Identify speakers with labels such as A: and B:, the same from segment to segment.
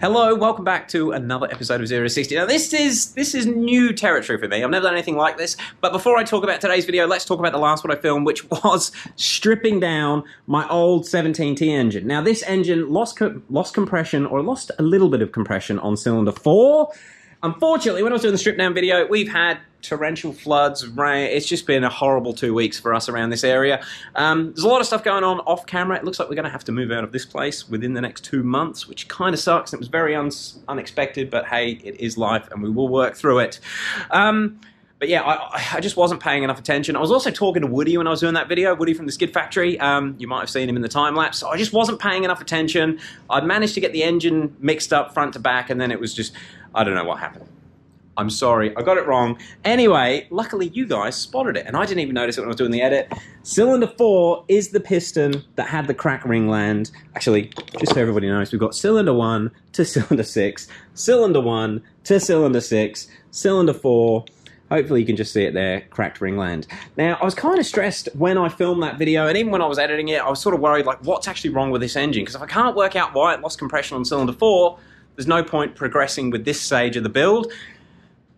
A: Hello, welcome back to another episode of Zero to 60. Now this is this is new territory for me. I've never done anything like this. But before I talk about today's video, let's talk about the last one I filmed, which was stripping down my old 17T engine. Now this engine lost co lost compression or lost a little bit of compression on cylinder 4. Unfortunately, when I was doing the strip down video, we've had torrential floods, rain. It's just been a horrible two weeks for us around this area. Um, there's a lot of stuff going on off camera. It looks like we're going to have to move out of this place within the next two months, which kind of sucks. It was very un unexpected, but hey, it is life and we will work through it. Um, but yeah, I, I, just wasn't paying enough attention. I was also talking to Woody when I was doing that video, Woody from the Skid Factory. Um, you might have seen him in the time lapse. So I just wasn't paying enough attention. I'd managed to get the engine mixed up front to back, and then it was just, I don't know what happened. I'm sorry, I got it wrong. Anyway, luckily you guys spotted it, and I didn't even notice it when I was doing the edit. Cylinder 4 is the piston that had the crack ring land. Actually, just so everybody knows, we've got cylinder 1 to cylinder 6, cylinder 1 to cylinder 6, cylinder 4, Hopefully you can just see it there, cracked ring land. Now, I was kind of stressed when I filmed that video, and even when I was editing it, I was sort of worried, like, what's actually wrong with this engine? Because if I can't work out why it lost compression on cylinder 4, there's no point progressing with this stage of the build.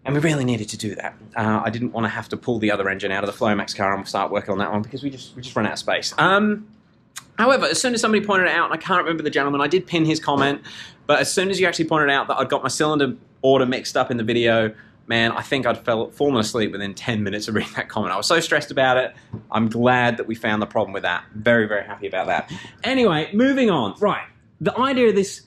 A: And we really needed to do that. Uh, I didn't want to have to pull the other engine out of the Flowmax car and start working on that one because we just we just ran out of space. Um, however, as soon as somebody pointed it out, and I can't remember the gentleman, I did pin his comment, but as soon as you actually pointed out that I'd got my cylinder order mixed up in the video, man, I think I'd fell, fallen asleep within 10 minutes of reading that comment. I was so stressed about it. I'm glad that we found the problem with that. Very, very happy about that. Anyway, moving on. Right. The idea of this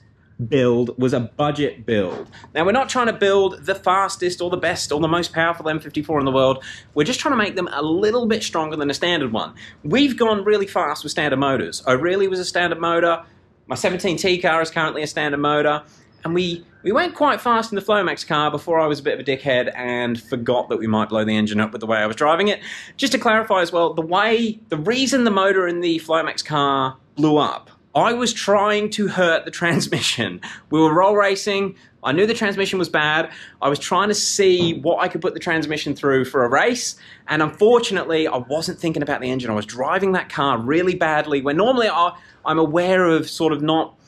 A: build was a budget build. Now, we're not trying to build the fastest or the best or the most powerful N54 in the world. We're just trying to make them a little bit stronger than a standard one. We've gone really fast with standard motors. O'Reilly was a standard motor. My 17T car is currently a standard motor. And we, we went quite fast in the Flomax car before I was a bit of a dickhead and forgot that we might blow the engine up with the way I was driving it. Just to clarify as well, the way, the reason the motor in the Flomax car blew up I was trying to hurt the transmission. We were roll racing. I knew the transmission was bad. I was trying to see what I could put the transmission through for a race. And unfortunately, I wasn't thinking about the engine. I was driving that car really badly. Where normally I, am aware of sort of not.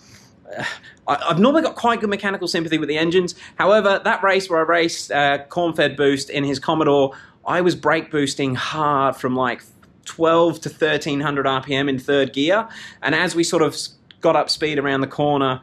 A: Uh, I've normally got quite good mechanical sympathy with the engines. However, that race where I raced uh, corn-fed boost in his Commodore, I was brake boosting hard from like 12 to 1300 RPM in third gear. And as we sort of got up speed around the corner,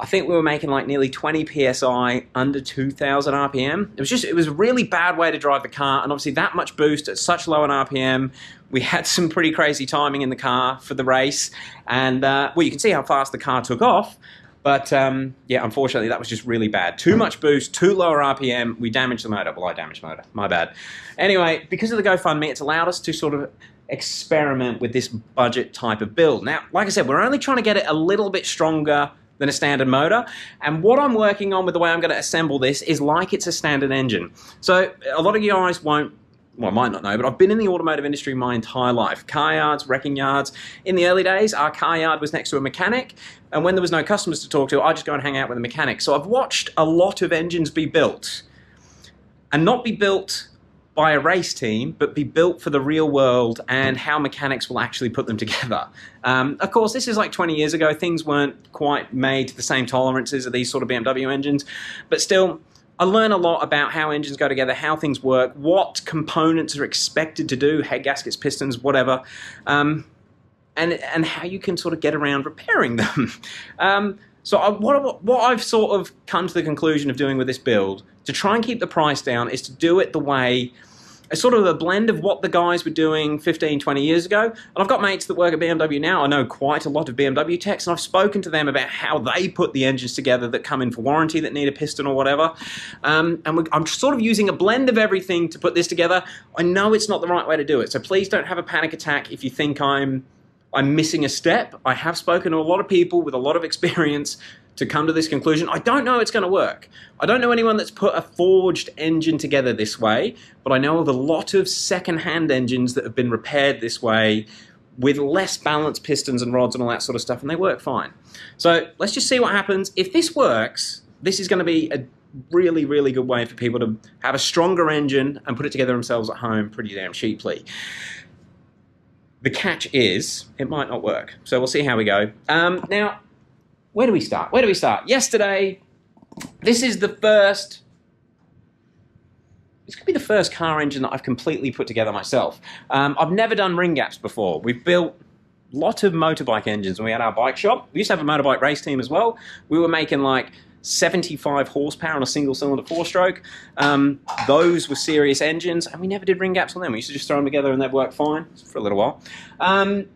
A: I think we were making like nearly 20 psi under 2000 RPM. It was just, it was a really bad way to drive the car. And obviously, that much boost at such low an RPM, we had some pretty crazy timing in the car for the race. And uh, well, you can see how fast the car took off. But um, yeah, unfortunately, that was just really bad. Too much boost, too lower RPM. We damaged the motor. Well, I damaged the motor. My bad. Anyway, because of the GoFundMe, it's allowed us to sort of experiment with this budget type of build. Now, like I said, we're only trying to get it a little bit stronger than a standard motor. And what I'm working on with the way I'm going to assemble this is like it's a standard engine. So a lot of you guys won't well, I might not know, but I've been in the automotive industry my entire life. Car yards, wrecking yards. In the early days, our car yard was next to a mechanic, and when there was no customers to talk to, I'd just go and hang out with the mechanic. So I've watched a lot of engines be built, and not be built by a race team, but be built for the real world and how mechanics will actually put them together. Um, of course, this is like 20 years ago. Things weren't quite made to the same tolerances of these sort of BMW engines, but still, I learn a lot about how engines go together, how things work, what components are expected to do, head gaskets, pistons, whatever, um, and, and how you can sort of get around repairing them. um, so I, what, what I've sort of come to the conclusion of doing with this build to try and keep the price down is to do it the way a sort of a blend of what the guys were doing 15, 20 years ago. And I've got mates that work at BMW now. I know quite a lot of BMW techs, and I've spoken to them about how they put the engines together that come in for warranty that need a piston or whatever. Um, and I'm sort of using a blend of everything to put this together. I know it's not the right way to do it, so please don't have a panic attack if you think I'm I'm missing a step. I have spoken to a lot of people with a lot of experience to come to this conclusion. I don't know it's going to work. I don't know anyone that's put a forged engine together this way, but I know of a lot of second-hand engines that have been repaired this way with less balanced pistons and rods and all that sort of stuff, and they work fine. So let's just see what happens. If this works, this is going to be a really, really good way for people to have a stronger engine and put it together themselves at home pretty damn cheaply. The catch is, it might not work. So we'll see how we go. Um, now, where do we start? Where do we start? Yesterday, this is the first. This could be the first car engine that I've completely put together myself. Um, I've never done ring gaps before. We've built lot of motorbike engines when we had our bike shop. We used to have a motorbike race team as well. We were making like 75 horsepower on a single cylinder four stroke. Um, those were serious engines, and we never did ring gaps on them. We used to just throw them together and they'd work fine for a little while. Um,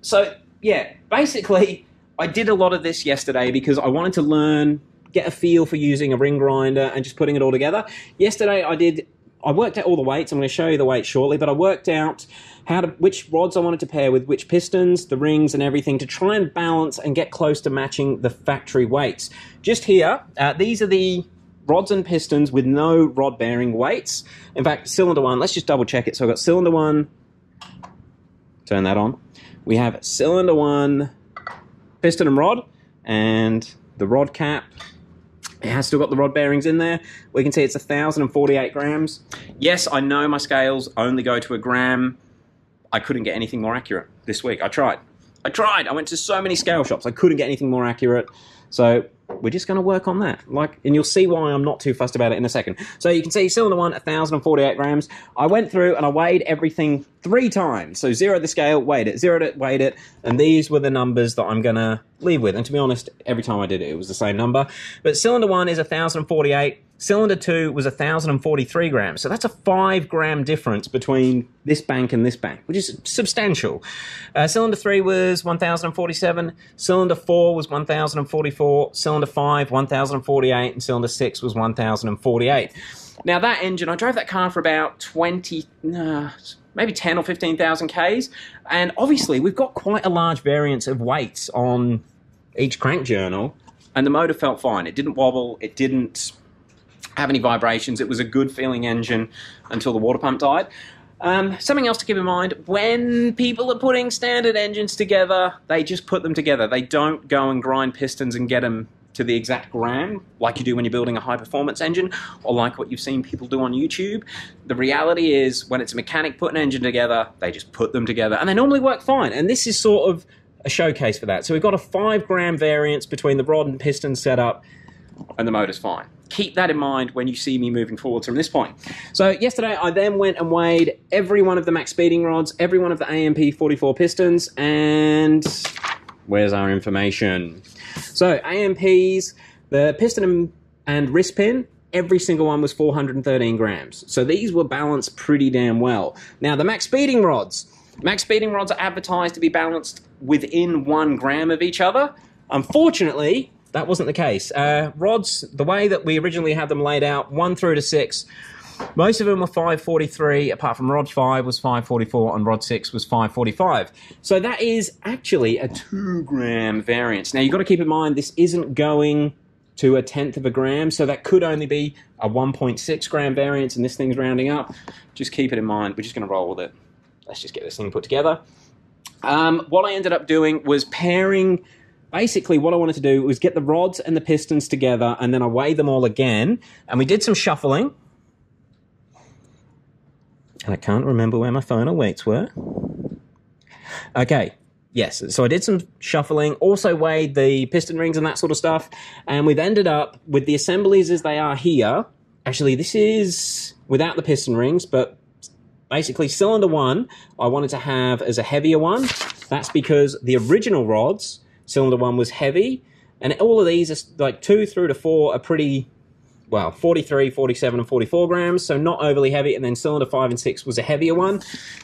A: so, yeah, basically, I did a lot of this yesterday because I wanted to learn, get a feel for using a ring grinder and just putting it all together. Yesterday, I did. I worked out all the weights. I'm going to show you the weights shortly, but I worked out how to which rods I wanted to pair with which pistons, the rings, and everything to try and balance and get close to matching the factory weights. Just here, uh, these are the rods and pistons with no rod bearing weights. In fact, cylinder one. Let's just double check it. So I've got cylinder one. Turn that on. We have cylinder one piston and rod, and the rod cap. It has still got the rod bearings in there. We can see it's 1,048 grams. Yes, I know my scales only go to a gram. I couldn't get anything more accurate this week. I tried. I tried. I went to so many scale shops. I couldn't get anything more accurate. So we're just going to work on that. Like, and you'll see why I'm not too fussed about it in a second. So you can see cylinder one, 1,048 grams. I went through and I weighed everything three times. So zero the scale, weighed it, zeroed it, weighed it, and these were the numbers that I'm going to leave with. And to be honest, every time I did it, it was the same number. But cylinder one is 1,048. Cylinder 2 was 1,043 grams. So that's a 5 gram difference between this bank and this bank, which is substantial. Uh, cylinder 3 was 1,047. Cylinder 4 was 1,044. Cylinder 5, 1,048. And cylinder 6 was 1,048. Now, that engine, I drove that car for about 20, uh, maybe 10 or 15,000 Ks. And obviously, we've got quite a large variance of weights on each crank journal. And the motor felt fine. It didn't wobble. It didn't have any vibrations. It was a good feeling engine until the water pump died. Um, something else to keep in mind when people are putting standard engines together, they just put them together. They don't go and grind pistons and get them to the exact gram like you do when you're building a high performance engine or like what you've seen people do on YouTube. The reality is, when it's a mechanic putting an engine together, they just put them together and they normally work fine. And this is sort of a showcase for that. So we've got a five gram variance between the rod and piston setup, and the motor's fine keep that in mind when you see me moving forwards from this point. So yesterday I then went and weighed every one of the Maxpeedingrods, every one of the AMP 44 pistons, and where's our information? So AMPs, the piston and wrist pin, every single one was 413 grams. So these were balanced pretty damn well. Now the Maxpeedingrods, max speeding rods are advertised to be balanced within one gram of each other. Unfortunately, that wasn't the case. Uh, rods, the way that we originally had them laid out, one through to six, most of them were 543, apart from rod 5 was 544 and rod 6 was 545. So that is actually a 2 gram variance. Now you've got to keep in mind this isn't going to a tenth of a gram, so that could only be a 1.6 gram variance, and this thing's rounding up. Just keep it in mind. We're just going to roll with it. Let's just get this thing put together. Um, what I ended up doing was pairing basically what I wanted to do was get the rods and the pistons together and then I weighed them all again and we did some shuffling. And I can't remember where my final weights were. Okay, yes, so I did some shuffling, also weighed the piston rings and that sort of stuff, and we've ended up with the assemblies as they are here. Actually, this is without the piston rings, but basically cylinder one I wanted to have as a heavier one. That's because the original rods cylinder one was heavy. And all of these, are like two through to four, are pretty, well, 43, 47, and 44 grams, so not overly heavy. And then cylinder five and six was a heavier one.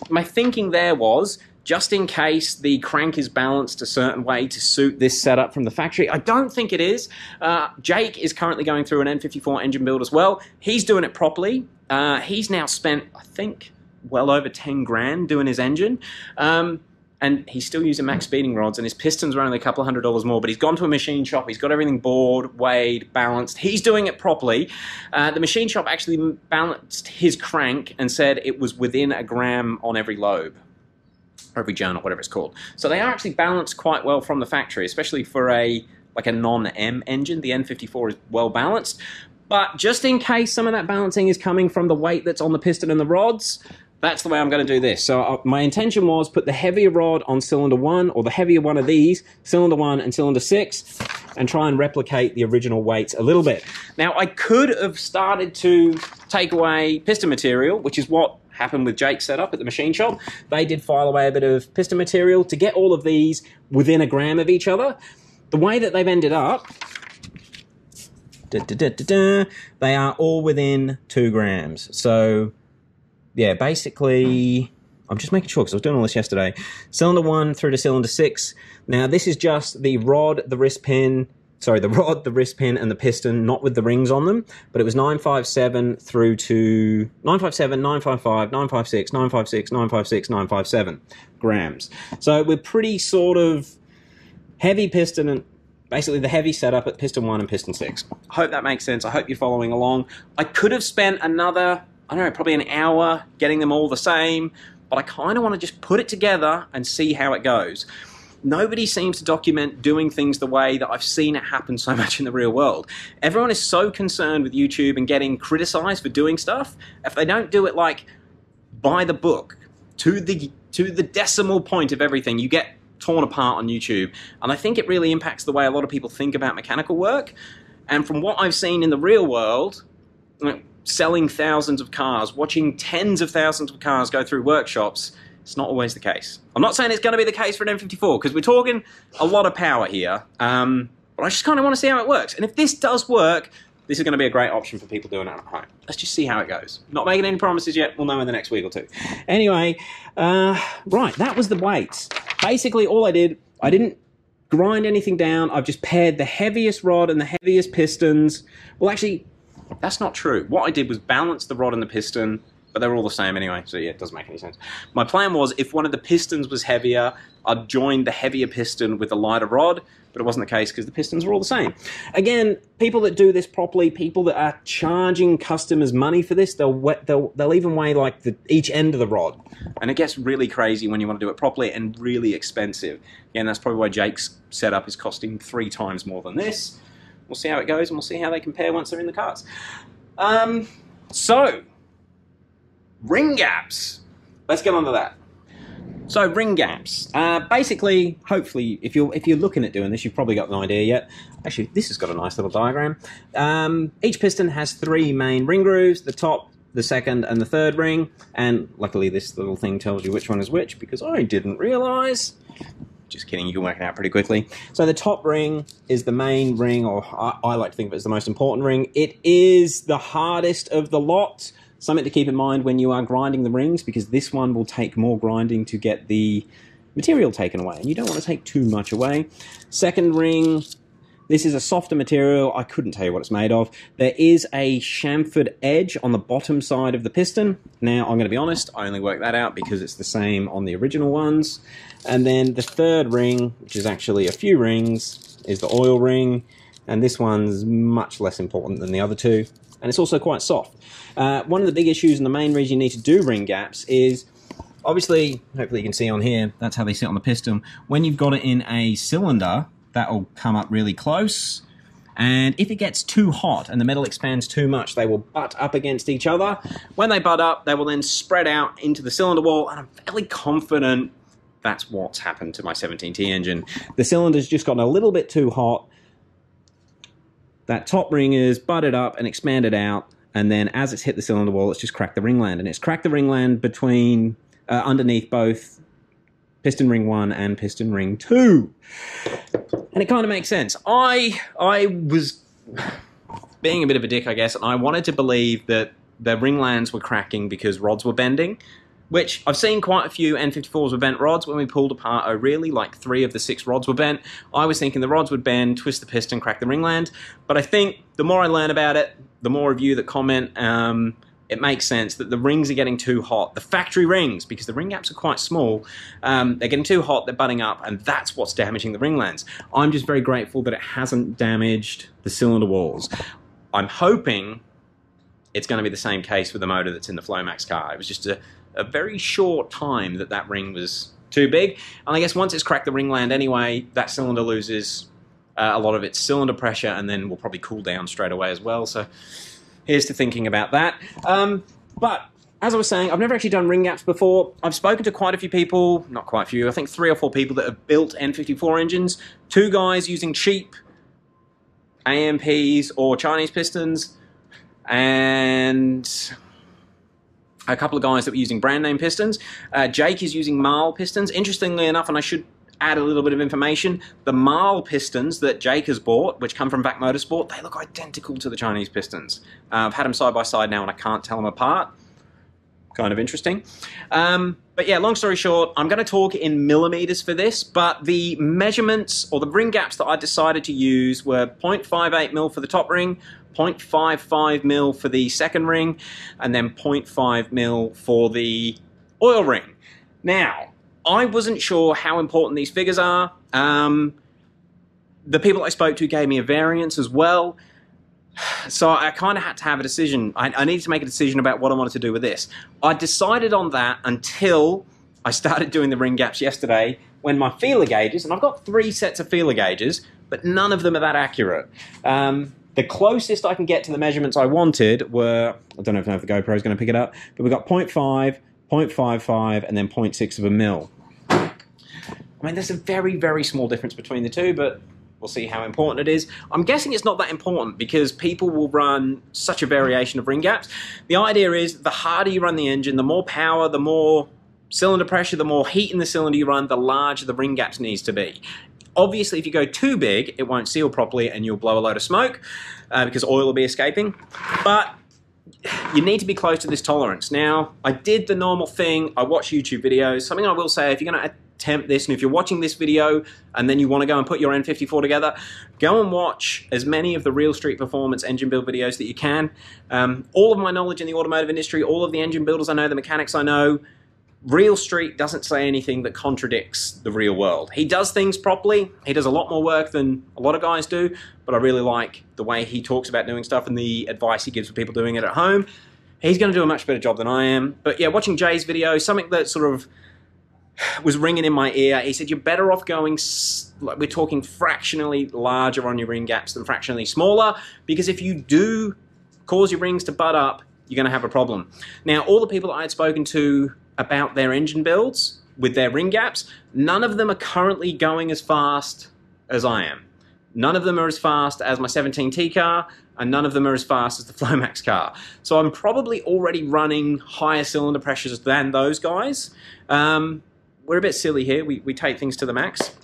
A: My thinking there was just in case the crank is balanced a certain way to suit this setup from the factory. I don't think it is. Uh, Jake is currently going through an N54 engine build as well. He's doing it properly. Uh, he's now spent, I think, well over 10 grand doing his engine. Um, and he's still using Maxpeedingrods, and his pistons are only a couple of hundred dollars more. But he's gone to a machine shop, he's got everything bored, weighed, balanced. He's doing it properly. Uh, the machine shop actually balanced his crank and said it was within a gram on every lobe, or every journal, whatever it's called. So they are actually balanced quite well from the factory, especially for a like a non-M engine. The N54 is well balanced. But just in case some of that balancing is coming from the weight that's on the piston and the rods, that's the way I'm going to do this. So uh, my intention was put the heavier rod on cylinder one, or the heavier one of these, cylinder one and cylinder six, and try and replicate the original weights a little bit. Now, I could have started to take away piston material, which is what happened with Jake's setup at the machine shop. They did file away a bit of piston material to get all of these within a gram of each other. The way that they've ended up, da, da, da, they are all within two grams. So, yeah, basically, I'm just making sure because I was doing all this yesterday. Cylinder one through to cylinder six. Now, this is just the rod, the wrist pin, sorry, the rod, the wrist pin, and the piston, not with the rings on them, but it was 957 through to 957, 955, 956, 956, 956, 957 grams. So we're pretty sort of heavy piston and basically the heavy setup at piston 1 and piston 6. I hope that makes sense. I hope you're following along. I could have spent another, I don't know, probably an hour getting them all the same, but I kind of want to just put it together and see how it goes nobody seems to document doing things the way that I've seen it happen so much in the real world. Everyone is so concerned with YouTube and getting criticized for doing stuff. If they don't do it like by the book, to the to the decimal point of everything, you get torn apart on YouTube. And I think it really impacts the way a lot of people think about mechanical work. And from what I've seen in the real world, selling thousands of cars, watching tens of thousands of cars go through workshops, it's not always the case. I'm not saying it's going to be the case for an N54 because we're talking a lot of power here. Um, but I just kind of want to see how it works. And if this does work, this is going to be a great option for people doing it at home. Let's just see how it goes. Not making any promises yet. We'll know in the next week or two. Anyway, uh, right, that was the weights. Basically, all I did, I didn't grind anything down. I've just paired the heaviest rod and the heaviest pistons. Well, actually, that's not true. What I did was balance the rod and the piston but they were all the same anyway, so yeah, it doesn't make any sense. My plan was if one of the pistons was heavier, I'd join the heavier piston with a lighter rod, but it wasn't the case because the pistons were all the same. Again, people that do this properly, people that are charging customers money for this, they'll they'll they'll even weigh like the each end of the rod, and it gets really crazy when you want to do it properly and really expensive. Again, that's probably why Jake's setup is costing three times more than this. We'll see how it goes, and we'll see how they compare once they're in the cars. Um, so ring gaps. Let's get on to that. So ring gaps. Uh, basically, hopefully, if you're if you're looking at doing this, you've probably got an idea yet. Actually, this has got a nice little diagram. Um, each piston has three main ring grooves: the top, the second, and the third ring. And luckily, this little thing tells you which one is which because I didn't realise. Just kidding, you can work it out pretty quickly. So the top ring is the main ring, or I, I like to think of it as the most important ring. It is the hardest of the lot. Something to keep in mind when you are grinding the rings, because this one will take more grinding to get the material taken away, and you don't want to take too much away. Second ring, this is a softer material. I couldn't tell you what it's made of. There is a chamfered edge on the bottom side of the piston. Now, I'm going to be honest, I only worked that out because it's the same on the original ones. And then the third ring, which is actually a few rings, is the oil ring. And this one's much less important than the other two and it's also quite soft. Uh, one of the big issues and the main reason you need to do ring gaps is obviously, hopefully you can see on here, that's how they sit on the piston. When you've got it in a cylinder, that will come up really close. And if it gets too hot and the metal expands too much, they will butt up against each other. When they butt up, they will then spread out into the cylinder wall, and I'm fairly confident that's what's happened to my 17T engine. The cylinder's just gotten a little bit too hot, that top ring is butted up and expanded out, and then as it's hit the cylinder wall, it's just cracked the ringland, and it's cracked the ringland between uh, underneath both piston ring one and piston ring two, and it kind of makes sense. I I was being a bit of a dick, I guess, and I wanted to believe that the ringlands were cracking because rods were bending, which I've seen quite a few N54s with bent rods when we pulled apart O'Reilly, like three of the six rods were bent. I was thinking the rods would bend, twist the piston, crack the ringland, but I think the more I learn about it, the more of you that comment, um, it makes sense that the rings are getting too hot. The factory rings, because the ring gaps are quite small, um, they're getting too hot, they're butting up, and that's what's damaging the ringlands. I'm just very grateful that it hasn't damaged the cylinder walls. I'm hoping it's going to be the same case with the motor that's in the Flomax car. It was just a, a very short time that that ring was too big. And I guess once it's cracked the ring land anyway, that cylinder loses uh, a lot of its cylinder pressure and then will probably cool down straight away as well. So here's to thinking about that. Um, but as I was saying, I've never actually done ring gaps before. I've spoken to quite a few people, not quite a few, I think three or four people that have built N54 engines. Two guys using cheap AMPs or Chinese pistons, and a couple of guys that were using brand name pistons. Uh, Jake is using Mahle pistons. Interestingly enough, and I should add a little bit of information, the Mahle pistons that Jake has bought, which come from VAC Motorsport, they look identical to the Chinese pistons. Uh, I've had them side by side now and I can't tell them apart. Kind of interesting. Um, but yeah, long story short, I'm going to talk in millimeters for this, but the measurements or the ring gaps that I decided to use were 0.58 mil for the top ring, 0.55 mil for the second ring, and then 0.5 mil for the oil ring. Now, I wasn't sure how important these figures are. Um, the people I spoke to gave me a variance as well. So I kind of had to have a decision. I, I needed to make a decision about what I wanted to do with this. I decided on that until I started doing the ring gaps yesterday when my feeler gauges, and I've got three sets of feeler gauges, but none of them are that accurate. Um, the closest I can get to the measurements I wanted were, I don't know if the GoPro is going to pick it up, but we've got 0.5, 0.55, and then 0.6 of a mil. I mean, there's a very, very small difference between the two, but we'll see how important it is. I'm guessing it's not that important because people will run such a variation of ring gaps. The idea is the harder you run the engine, the more power, the more cylinder pressure, the more heat in the cylinder you run, the larger the ring gaps needs to be. Obviously, if you go too big, it won't seal properly and you'll blow a load of smoke uh, because oil will be escaping. But you need to be close to this tolerance. Now, I did the normal thing. I watch YouTube videos. Something I will say, if you're going to attempt this, and if you're watching this video and then you want to go and put your N54 together, go and watch as many of the Real Street Performance engine build videos that you can. Um, all of my knowledge in the automotive industry, all of the engine builders I know, the mechanics I know, Real Street doesn't say anything that contradicts the real world. He does things properly. He does a lot more work than a lot of guys do, but I really like the way he talks about doing stuff and the advice he gives for people doing it at home. He's going to do a much better job than I am. But yeah, watching Jay's video, something that sort of was ringing in my ear. He said, You're better off going, like we're talking fractionally larger on your ring gaps than fractionally smaller, because if you do cause your rings to butt up, you're going to have a problem. Now, all the people I had spoken to about their engine builds with their ring gaps, none of them are currently going as fast as I am. None of them are as fast as my 17T car, and none of them are as fast as the Flomax car. So I'm probably already running higher cylinder pressures than those guys. Um, we're a bit silly here. We, we take things to the max.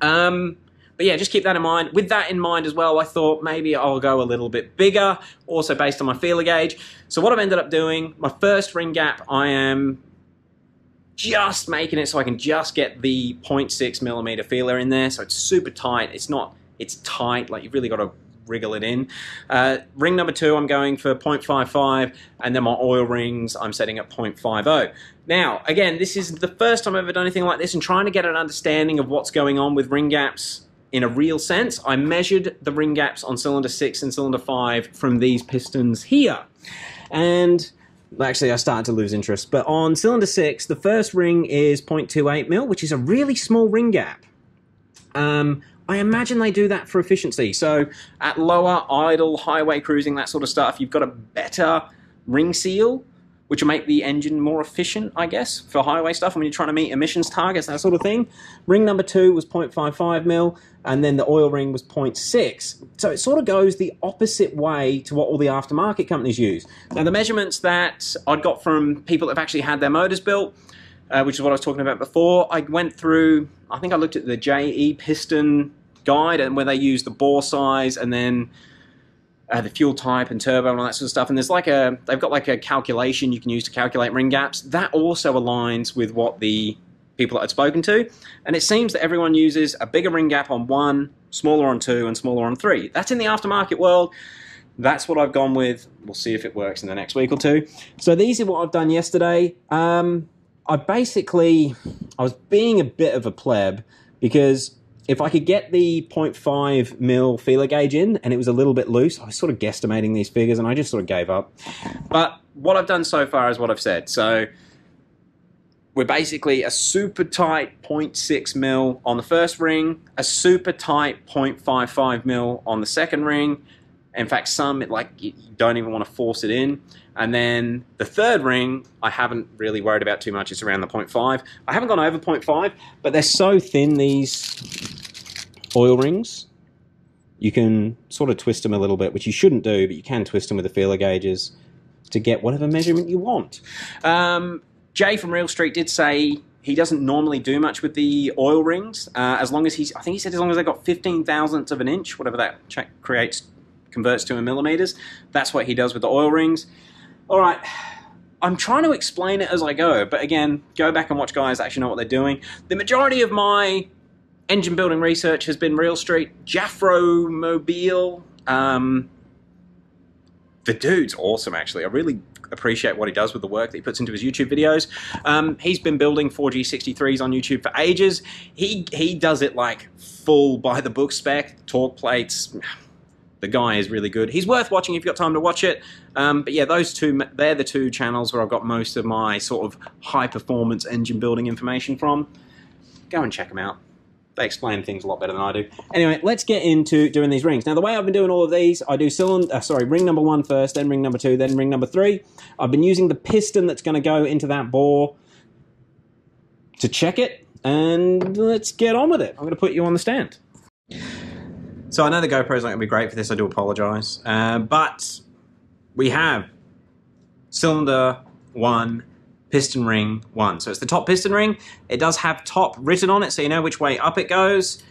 A: Um, but yeah, just keep that in mind. With that in mind as well, I thought maybe I'll go a little bit bigger, also based on my feeler gauge. So what I've ended up doing, my first ring gap, I am just making it so I can just get the 0.6 millimeter feeler in there. So it's super tight. It's not, it's tight. Like you've really got to wriggle it in. Uh, ring number two, I'm going for 0.55, and then my oil rings, I'm setting at 0.50. Now, again, this is the first time I've ever done anything like this, and trying to get an understanding of what's going on with ring gaps in a real sense. I measured the ring gaps on cylinder 6 and cylinder 5 from these pistons here. And actually I started to lose interest. But on cylinder 6, the first ring is 0.28 mil, which is a really small ring gap. Um, I imagine they do that for efficiency. So at lower idle highway cruising, that sort of stuff, you've got a better ring seal which will make the engine more efficient, I guess, for highway stuff when you're trying to meet emissions targets, that sort of thing. Ring number two was 0.55 mil, and then the oil ring was 0.6. So it sort of goes the opposite way to what all the aftermarket companies use. Now, the measurements that I'd got from people that have actually had their motors built, uh, which is what I was talking about before, I went through, I think I looked at the JE piston guide and where they use the bore size and then uh, the fuel type and turbo and all that sort of stuff. And there's like a, they've got like a calculation you can use to calculate ring gaps. That also aligns with what the people that I'd spoken to. And it seems that everyone uses a bigger ring gap on one, smaller on two, and smaller on three. That's in the aftermarket world. That's what I've gone with. We'll see if it works in the next week or two. So these are what I've done yesterday. Um, I basically, I was being a bit of a pleb because if I could get the 0.5 mil feeler gauge in and it was a little bit loose, I was sort of guesstimating these figures and I just sort of gave up. But what I've done so far is what I've said. So we're basically a super tight 0.6 mil on the first ring, a super tight 0.55 mil on the second ring. In fact, some like you don't even want to force it in. And then the third ring, I haven't really worried about too much. It's around the 0.5. I haven't gone over 0.5, but they're so thin, these oil rings. you can sort of twist them a little bit, which you shouldn't do, but you can twist them with the feeler gauges to get whatever measurement you want. Um, Jay from Real Street did say he doesn't normally do much with the oil rings, uh, as long as he's, I think he said as long as they've got 15 thousandths of an inch, whatever that creates, converts to in millimeters, that's what he does with the oil rings. All right, I'm trying to explain it as I go, but again, go back and watch guys actually know what they're doing. The majority of my engine building research has been Real Street, JafroMobile. Um, the dude's awesome, actually. I really appreciate what he does with the work that he puts into his YouTube videos. Um, he's been building 4G63s on YouTube for ages. He he does it like full by the book spec, torque plates. The guy is really good. He's worth watching if you've got time to watch it. Um, but yeah, those two, they're the two channels where I've got most of my sort of high performance engine building information from. Go and check them out they explain things a lot better than I do. Anyway, let's get into doing these rings. Now, the way I've been doing all of these, I do cylinder, uh, sorry, ring number one first, then ring number two, then ring number three. I've been using the piston that's going to go into that bore to check it, and let's get on with it. I'm going to put you on the stand. So I know the GoPro's not going to be great for this, I do apologize. Uh, but we have cylinder one piston ring one. So it's the top piston ring. It does have top written on it, so you know which way up it goes.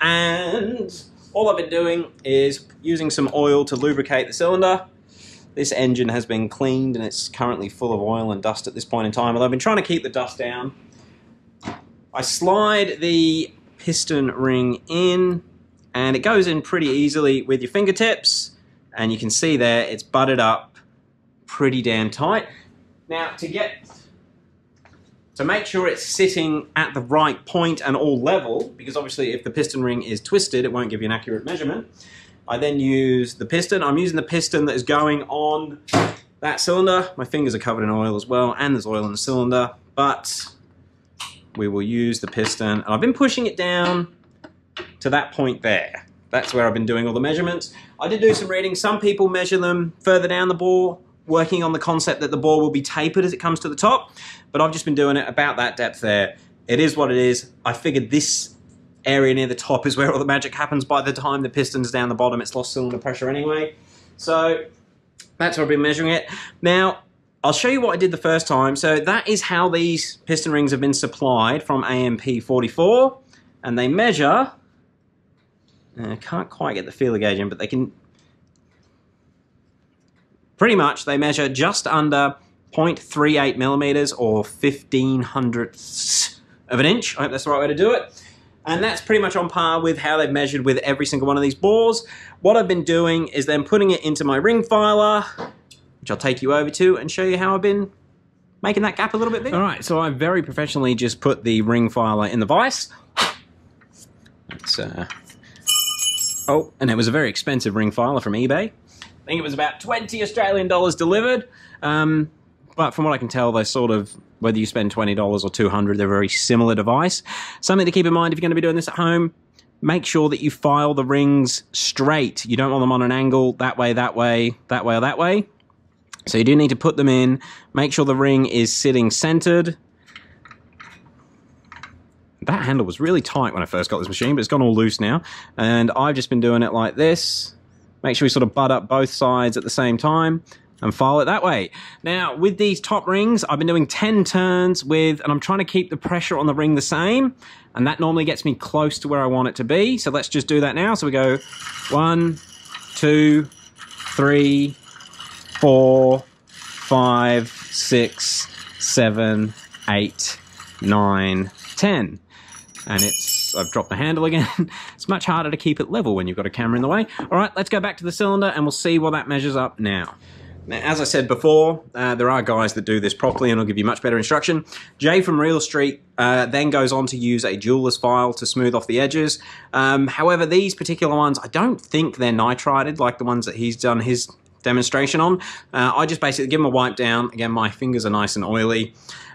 A: And all I've been doing is using some oil to lubricate the cylinder. This engine has been cleaned and it's currently full of oil and dust at this point in time, although I've been trying to keep the dust down. I slide the piston ring in and it goes in pretty easily with your fingertips and you can see there it's butted up pretty damn tight. Now to get to make sure it's sitting at the right point and all level, because obviously if the piston ring is twisted, it won't give you an accurate measurement. I then use the piston. I'm using the piston that is going on that cylinder. My fingers are covered in oil as well, and there's oil in the cylinder, but we will use the piston. And I've been pushing it down to that point there. That's where I've been doing all the measurements. I did do some reading. Some people measure them further down the bore, working on the concept that the bore will be tapered as it comes to the top but I've just been doing it about that depth there. It is what it is. I figured this area near the top is where all the magic happens. By the time the piston's down the bottom, it's lost cylinder pressure anyway. So that's where I've been measuring it. Now, I'll show you what I did the first time. So that is how these piston rings have been supplied from AMP44. And they measure, I can't quite get the feeler gauge in, but they can, pretty much, they measure just under 0.38 millimeters or 15 hundredths of an inch. I hope that's the right way to do it. And that's pretty much on par with how they've measured with every single one of these bores. What I've been doing is then putting it into my ring filer, which I'll take you over to and show you how I've been making that gap a little bit bigger. All right, so I very professionally just put the ring filer in the vise. It's, uh, oh, and it was a very expensive ring filer from eBay. I think it was about 20 Australian dollars delivered. Um, but from what I can tell, they're sort of whether you spend twenty dollars or two hundred, they're a very similar device. Something to keep in mind if you're going to be doing this at home. Make sure that you file the rings straight. You don't want them on an angle that way, that way, that way, or that way. So you do need to put them in. Make sure the ring is sitting centered. That handle was really tight when I first got this machine, but it's gone all loose now. And I've just been doing it like this. Make sure we sort of butt up both sides at the same time and file it that way. Now, with these top rings, I've been doing 10 turns with, and I'm trying to keep the pressure on the ring the same, and that normally gets me close to where I want it to be. So let's just do that now. So we go one, two, three, four, five, six, seven, eight, nine, ten. And it's, I've dropped the handle again. it's much harder to keep it level when you've got a camera in the way. All right, let's go back to the cylinder and we'll see what that measures up now. Now, as I said before, uh, there are guys that do this properly and will give you much better instruction. Jay from Real Street uh, then goes on to use a jeweler's file to smooth off the edges. Um, however, these particular ones, I don't think they're nitrided like the ones that he's done his demonstration on. Uh, I just basically give them a wipe down. Again, my fingers are nice and oily.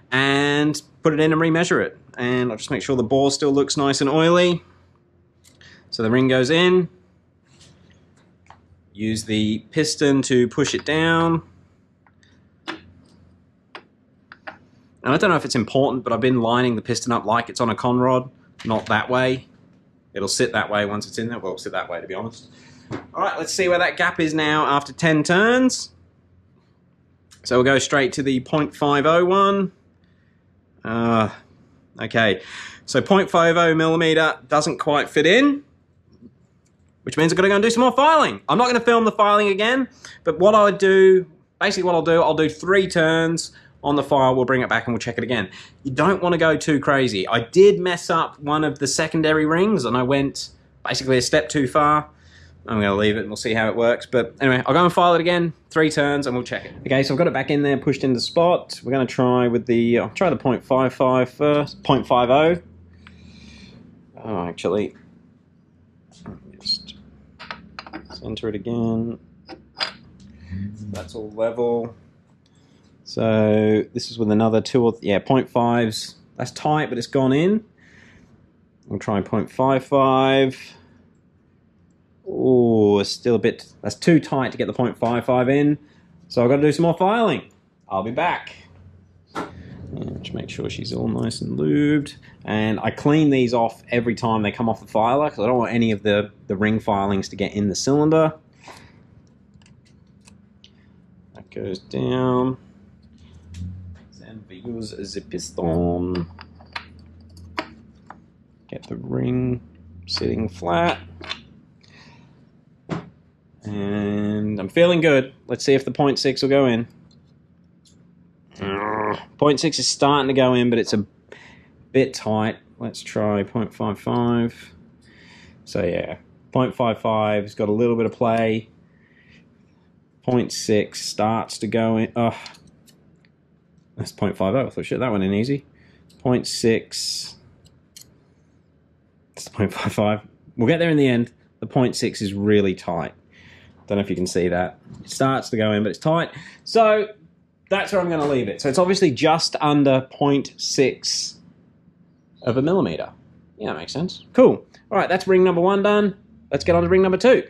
A: And put it in and remeasure it. And I'll just make sure the bore still looks nice and oily. So the ring goes in, Use the piston to push it down. And I don't know if it's important, but I've been lining the piston up like it's on a conrod, not that way. it'll sit that way once it's in there. Well, it'll sit that way to be honest. All right, let's see where that gap is now after 10 turns. So we'll go straight to the 0.50 one. Uh, okay, so 0.50 millimeter doesn't quite fit in, which means I've got to go and do some more filing. I'm not going to film the filing again, but what I do, basically what I'll do, I'll do three turns on the file, we'll bring it back and we'll check it again. You don't want to go too crazy. I did mess up one of the secondary rings and I went basically a step too far. I'm going to leave it and we'll see how it works. But anyway, I'll go and file it again, three turns, and we'll check it. Okay, so I've got it back in there, pushed into spot. We're going to try with the, I'll try the 0.55 first, 0.50. Oh, actually, just center it again. That's all level. So this is with another two or, yeah, 0.5s. That's tight, but it's gone in. We'll try 0.55. Oh, still a bit, that's too tight to get the 0.55 in. So I've got to do some more filing. I'll be back. Just make sure she's all nice and lubed. And I clean these off every time they come off the filer because I don't want any of the, the ring filings to get in the cylinder. That goes down. Then we use the piston. Get the ring sitting flat. And I'm feeling good. Let's see if the 0.6 will go in. 0.6 is starting to go in, but it's a bit tight. Let's try 0.55. So yeah, 0.55 has got a little bit of play. 0.6 starts to go in. Oh, that's 0.50. I thought, shit, that went in easy. 0.6. It's 0.55. We'll get there in the end. The 0.6 is really tight. Don't know if you can see that. It starts to go in, but it's tight. So that's where I'm going to leave it. So it's obviously just under 0.6 of a millimeter. Yeah, that makes sense. Cool. All right, that's ring number one done. Let's get on to ring number two.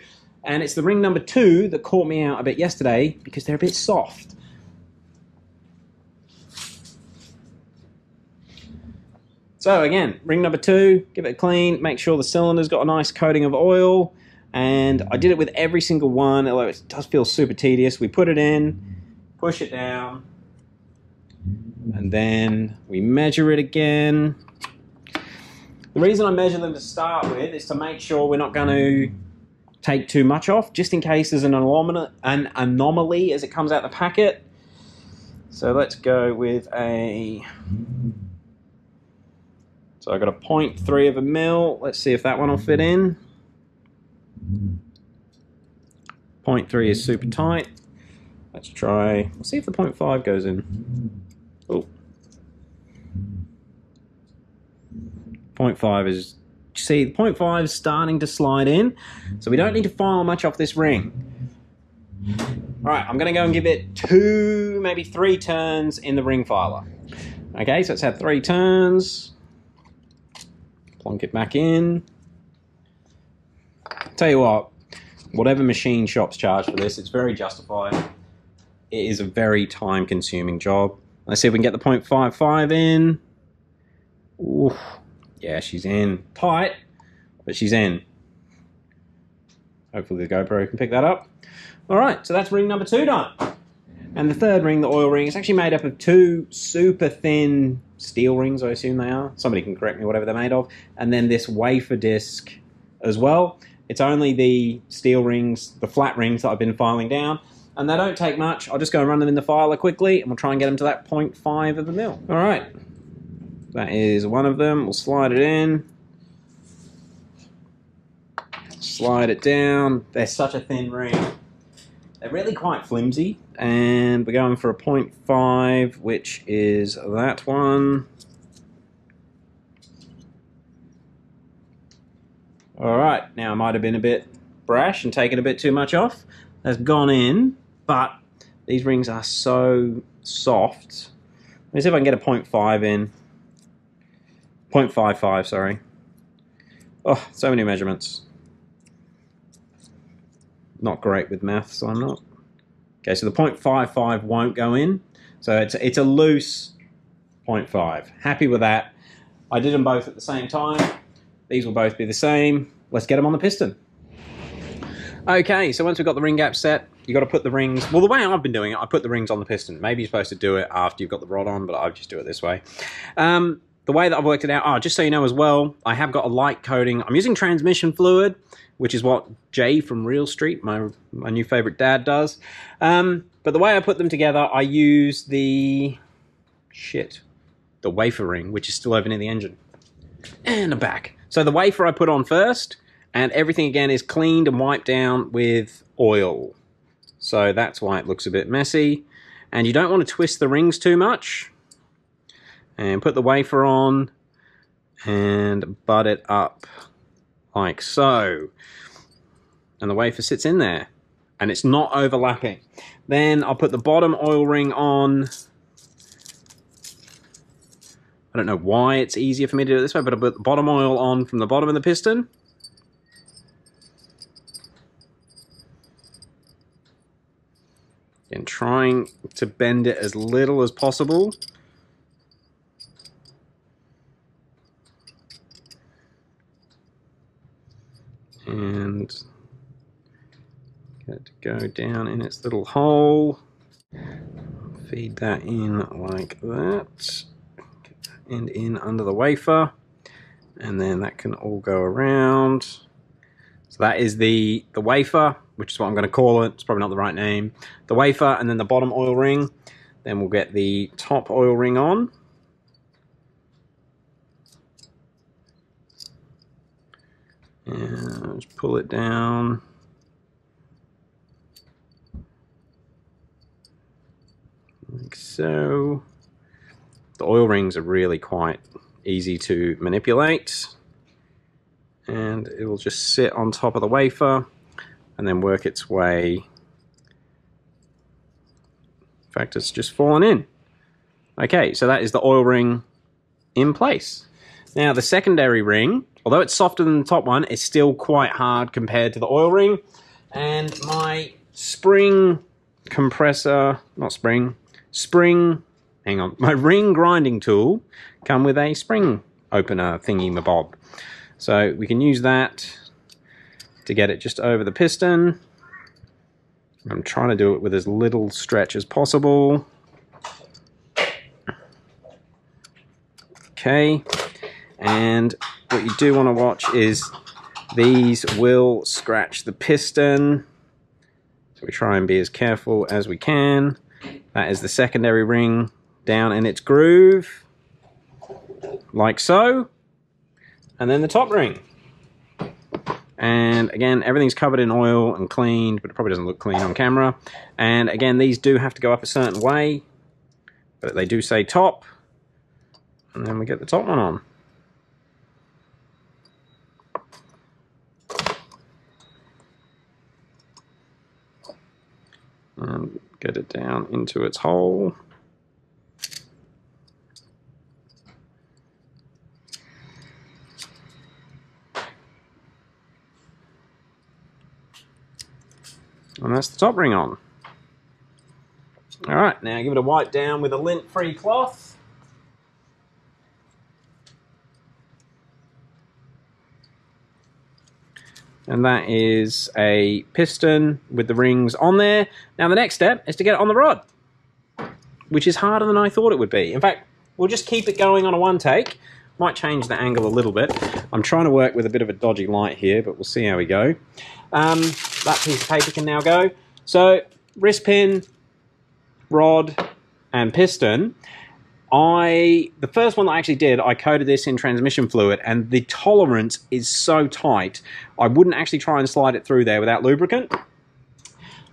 A: And it's the ring number two that caught me out a bit yesterday because they're a bit soft. So again, ring number two, give it a clean, make sure the cylinder's got a nice coating of oil. And I did it with every single one, although it does feel super tedious. We put it in, push it down, and then we measure it again. The reason I measure them to start with is to make sure we're not going to take too much off, just in case there's an anomaly, an anomaly as it comes out the packet. So let's go with a. So I've got a 0.3 of a mil. Let's see if that one will fit in. 0.3 is super tight. Let's try. Let's see if the 0.5 goes in. Oh. 0.5 is. See, the 0.5 is starting to slide in, so we don't need to file much off this ring. All right, I'm going to go and give it two, maybe three turns in the ring filer. Okay, so it's had three turns. Plonk it back in. Tell you what, whatever machine shops charge for this, it's very justified. It is a very time consuming job. Let's see if we can get the 0.55 in. Oof. Yeah, she's in. Tight, but she's in. Hopefully the GoPro can pick that up. All right, so that's ring number two done. And the third ring, the oil ring, is actually made up of two super thin steel rings, I assume they are. Somebody can correct me, whatever they're made of. And then this wafer disc as well. It's only the steel rings, the flat rings that I've been filing down. And they don't take much. I'll just go and run them in the filer quickly, and we'll try and get them to that 0.5 of a mil. All right. That is one of them. We'll slide it in. Slide it down. They're such a thin ring. They're really quite flimsy. And we're going for a 0.5, which is that one. All right, now I might have been a bit brash and taken a bit too much off. That's gone in, but these rings are so soft. Let me see if I can get a 0.5 in. 0.55, sorry. Oh, so many measurements. Not great with math, so I'm not. Okay, so the 0.55 won't go in. So it's, it's a loose 0.5. Happy with that. I did them both at the same time. These will both be the same. Let's get them on the piston. Okay, so once we've got the ring gap set, you got to put the rings. Well, the way I've been doing it, I put the rings on the piston. Maybe you're supposed to do it after you've got the rod on, but I just do it this way. Um, the way that I've worked it out, oh, just so you know as well, I have got a light coating. I'm using transmission fluid, which is what Jay from Real Street, my my new favorite dad, does. Um, but the way I put them together, I use the shit, the wafer ring, which is still over near the engine, and the back. So the wafer I put on first, and everything again is cleaned and wiped down with oil. So that's why it looks a bit messy. And you don't want to twist the rings too much. And put the wafer on and butt it up like so. And the wafer sits in there and it's not overlapping. Then I'll put the bottom oil ring on. I don't know why it's easier for me to do it this way, but I'll put the bottom oil on from the bottom of the piston. and trying to bend it as little as possible. And get it to go down in its little hole. Feed that in like that. End in under the wafer. And then that can all go around. So that is the, the wafer which is what I'm going to call it. It's probably not the right name. The wafer and then the bottom oil ring. Then we'll get the top oil ring on. And just pull it down. Like so. The oil rings are really quite easy to manipulate. And it will just sit on top of the wafer and then work its way. In fact, it's just fallen in. Okay, so that is the oil ring in place. Now, the secondary ring, although it's softer than the top one, it's still quite hard compared to the oil ring. And my spring compressor, not spring, spring, hang on, my ring grinding tool come with a spring opener thingy mabob. So we can use that to get it just over the piston. I'm trying to do it with as little stretch as possible. Okay, and what you do want to watch is these will scratch the piston. So we try and be as careful as we can. That is the secondary ring down in its groove, like so. And then the top ring. And again, everything's covered in oil and cleaned, but it probably doesn't look clean on camera. And again, these do have to go up a certain way, but they do say top. And then we get the top one on. And get it down into its hole. And that's the top ring on. Alright, now give it a wipe down with a lint-free cloth. And that is a piston with the rings on there. Now the next step is to get it on the rod, which is harder than I thought it would be. In fact, we'll just keep it going on a one take. Might change the angle a little bit. I'm trying to work with a bit of a dodgy light here, but we'll see how we go. Um, that piece of paper can now go. So, wrist pin, rod, and piston. I the first one that I actually did, I coated this in transmission fluid, and the tolerance is so tight, I wouldn't actually try and slide it through there without lubricant.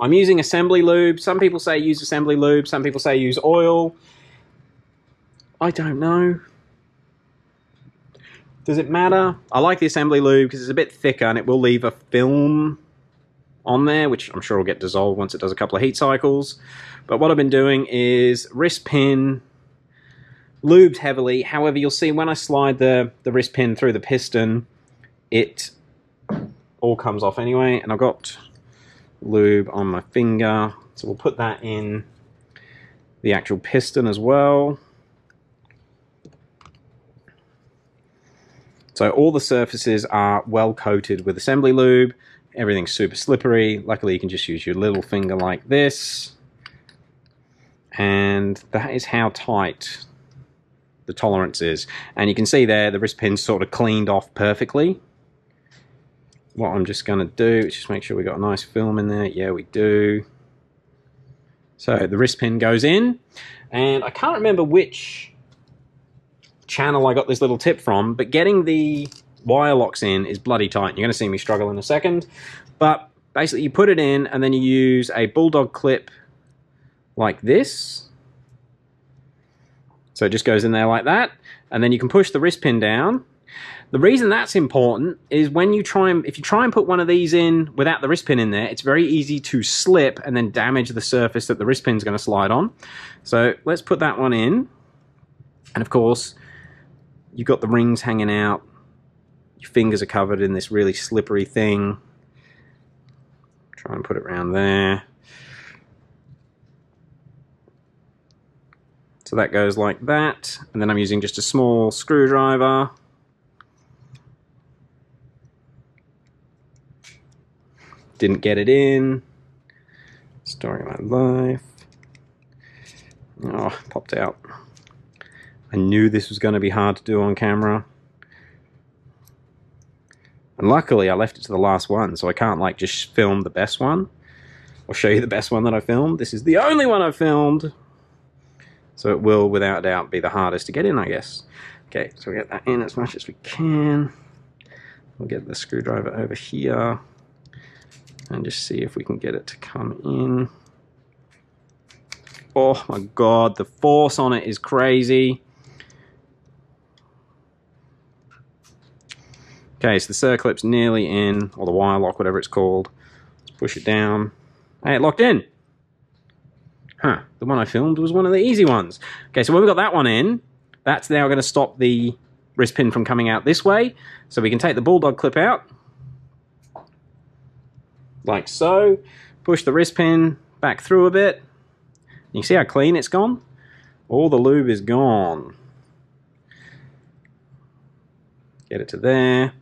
A: I'm using assembly lube. Some people say use assembly lube. Some people say use oil. I don't know. Does it matter? I like the assembly lube because it's a bit thicker and it will leave a film on there, which I'm sure will get dissolved once it does a couple of heat cycles. But what I've been doing is wrist pin, lubed heavily. However, you'll see when I slide the, the wrist pin through the piston, it all comes off anyway. And I've got lube on my finger. So we'll put that in the actual piston as well. So all the surfaces are well coated with assembly lube. Everything's super slippery. Luckily, you can just use your little finger like this. And that is how tight the tolerance is. And you can see there, the wrist pin's sort of cleaned off perfectly. What I'm just going to do is just make sure we got a nice film in there. Yeah, we do. So the wrist pin goes in. And I can't remember which channel I got this little tip from, but getting the wire locks in is bloody tight. You're going to see me struggle in a second. But basically you put it in and then you use a bulldog clip like this. So it just goes in there like that. And then you can push the wrist pin down. The reason that's important is when you try and, if you try and put one of these in without the wrist pin in there, it's very easy to slip and then damage the surface that the wrist pin's going to slide on. So let's put that one in. And of course, you've got the rings hanging out. Your fingers are covered in this really slippery thing. Try and put it around there. So that goes like that. And then I'm using just a small screwdriver. Didn't get it in. Story of my life. Oh, popped out. I knew this was going to be hard to do on camera. And luckily I left it to the last one, so I can't like just film the best one or show you the best one that I filmed. This is the only one I've filmed. So it will, without doubt, be the hardest to get in, I guess. Okay, so we get that in as much as we can. We'll get the screwdriver over here and just see if we can get it to come in. Oh my god, the force on it is crazy. Okay, so the circlip's nearly in, or the wire lock, whatever it's called. Let's push it down. Hey, it locked in. Huh, the one I filmed was one of the easy ones. Okay, so when we got that one in, that's now going to stop the wrist pin from coming out this way. So we can take the bulldog clip out, like so. Push the wrist pin back through a bit. You see how clean it's gone? All the lube is gone. Get it to there.